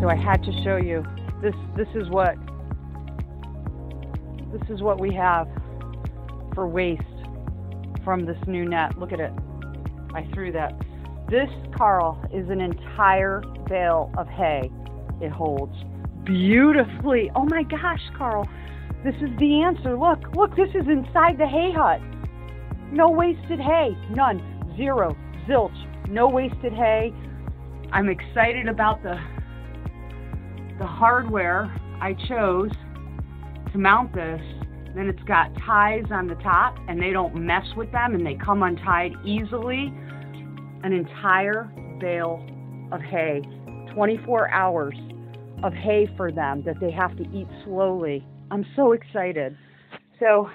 so I had to show you. This this is what this is what we have for waste from this new net. Look at it. I threw that. This, Carl, is an entire bale of hay it holds beautifully. Oh my gosh, Carl, this is the answer. Look, look, this is inside the hay hut. No wasted hay, none, zero, zilch, no wasted hay. I'm excited about the the hardware I chose to mount this. Then it's got ties on the top and they don't mess with them and they come untied easily. An entire bale of hay, 24 hours of hay for them that they have to eat slowly. I'm so excited. So,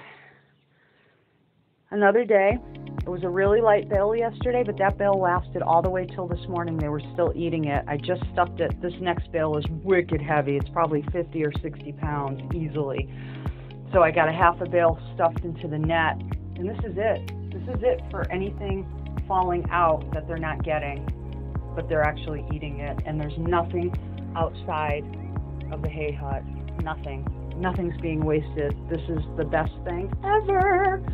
another day. It was a really light bale yesterday, but that bale lasted all the way till this morning. They were still eating it. I just stuffed it. This next bale is wicked heavy. It's probably 50 or 60 pounds easily. So I got a half a bale stuffed into the net. And this is it. This is it for anything falling out that they're not getting, but they're actually eating it. And there's nothing outside of the hay hut. Nothing. Nothing's being wasted. This is the best thing ever.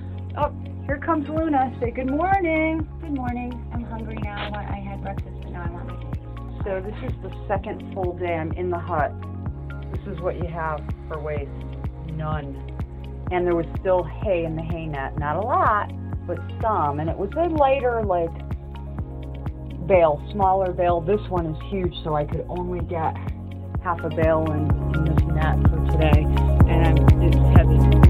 Comes Luna. Say good morning. Good morning. I'm hungry now. I had breakfast, but now I want my. So this is the second full day I'm in the hut. This is what you have for waste. None. And there was still hay in the hay net. Not a lot, but some. And it was a lighter, like, bale, smaller bale. This one is huge, so I could only get half a bale in, in this net for today. And I'm